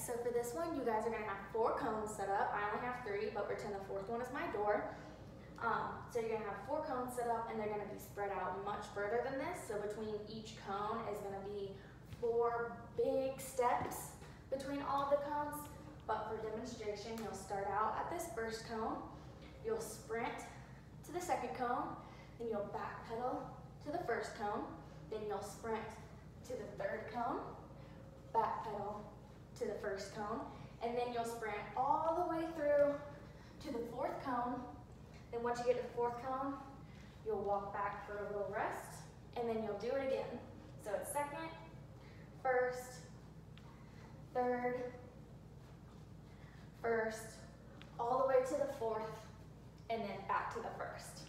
so for this one, you guys are gonna have four cones set up. I only have three, but pretend the fourth one is my door. Um, so you're gonna have four cones set up and they're gonna be spread out much further than this. So between each cone is gonna be four big steps between all of the cones. But for demonstration, you'll start out at this first cone, you'll sprint to the second cone, then you'll backpedal to the first cone, then you'll sprint to the third cone, first cone, and then you'll sprint all the way through to the fourth cone. Then once you get to the fourth cone, you'll walk back for a little rest, and then you'll do it again. So it's second, first, third, first, all the way to the fourth, and then back to the first.